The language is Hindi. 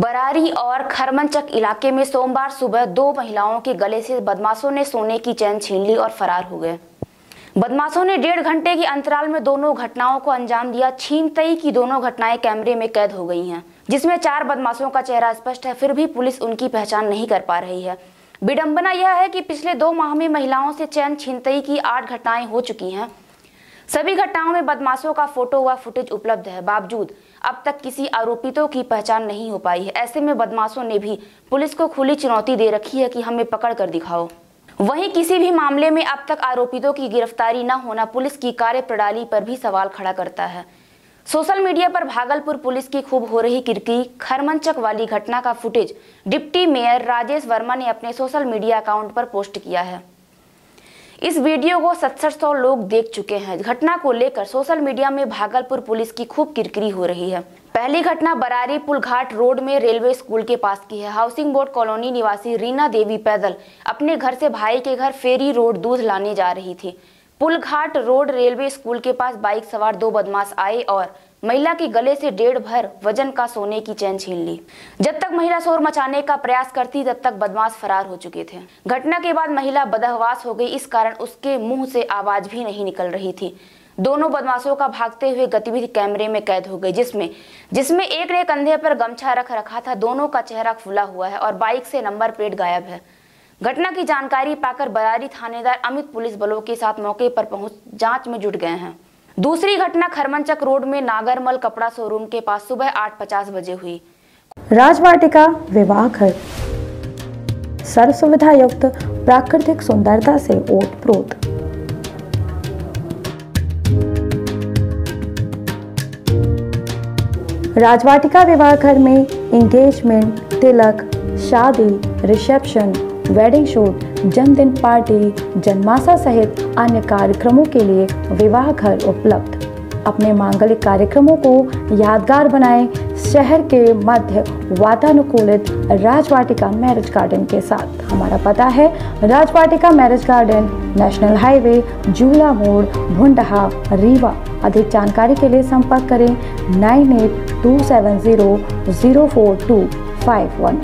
बरारी और खरमनचक इलाके में सोमवार सुबह दो महिलाओं के गले से बदमाशों ने सोने की चैन छीन ली और फरार हो गए। बदमाशों ने डेढ़ घंटे के अंतराल में दोनों घटनाओं को अंजाम दिया। छीन तई की दोनों घटनाएँ कैमरे में कैद हो गई हैं, जिसमें चार बदमाशों का चेहरा स्पष्ट है, फिर भी पुलिस उनकी पहचान नहीं कर पा रही है। विडंबना यह है कि पिछले दो माह में महिलाओं से चैन छीनतई की आठ घटनाएँ हो चुकी हैं। सभी घटनाओं में बदमाशों का फ़ोटो व फुटेज उपलब्ध है। बावजूद, अब तक किसी आरोपितों की पहचान नहीं हो पाई है। ऐसे में बदमाशों ने भी पुलिस को खुली चुनौती दे रखी है कि हमें पकड़ कर दिखाओ। वहीं किसी भी मामले में अब तक आरोपितों की गिरफ्तारी न होना पुलिस की कार्य प्रणाली पर भी सवाल खड़ा करता है। सोशल मीडिया पर भागलपुर पुलिस की खूब हो रही किरकी खरमंचक वाली घटना का footage deputy mayor Rajesh Verma ने अपने सोशल मीडिया अकाउंट पर पोस्ट किया है। इस वीडियो को सत्तर सौ लोग देख चुके हैं। घटना को लेकर सोशल मीडिया में भागलपुर पुलिस की खूब किरकिरी हो रही है। पहली घटना बरारी पुल घाट रोड में रेलवे स्कूल के पास की है। हाउसिंग बोर्ड कॉलोनी निवासी रीना देवी पैदल अपने घर से भाई के घर फेरी रोड दूध लाने जा रही थी। Pul Ghat road railway school के पास बाइक सवार दो बदमाश आए और महिला के गले से डेढ़ भर वज़न का सोने की चैन छीन ली। जब तक महिला शोर मचाने का प्रयास करती, तब तक बदमाश फरार हो चुके थे। घटना के बाद महिला बदहवास हो गई, इस कारण उसके मुँह से आवाज़ भी नहीं निकल रही थी। दोनों बदमाशों का भागते हुए गतिविधि कैमरे में कैद हो गई, जिसमें जिसमें एक ने कंधे पर गमछा रख रखा था, दोनों का चेहरा खुला हुआ है और बाइक से नंबर प्लेट गायब है। घटना की जानकारी पाकर बरारी थानेदार अमित पुलिस बलों के साथ मौके पर पहुँच, जाँच में जुट गए हैं। दूसरी घटना खरमनचक रोड में नागरमल कपड़ा शोरूम के पास सुबह आठ पचास बजे हुई। राजवाटिका विवाह घर सर्व सुविधा युक्त प्राकृतिक सुंदरता से ओत प्रोत राजवाटिका विवाह घर में एंगेजमेंट तिलक, शादी रिसेप्शन वेडिंग शूट जन्मदिन पार्टी, जन्माशा सहित अन्य कार्यक्रमों के लिए विवाह घर उपलब्ध। अपने मांगलिक कार्यक्रमों को यादगार बनाएँ शहर के मध्य वातानुकूलित राजवाटिका मैरिज गार्डन के साथ। हमारा पता है, Rajvatika marriage garden, national highway, Jula मोड़, भुंडहा, रीवा। अधिक जानकारी के लिए संपर्क करें nine eight two seven zero zero four two five one.